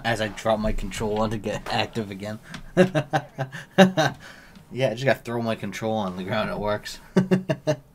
As I drop my control on to get active again. yeah, I just got to throw my control on the ground. It works.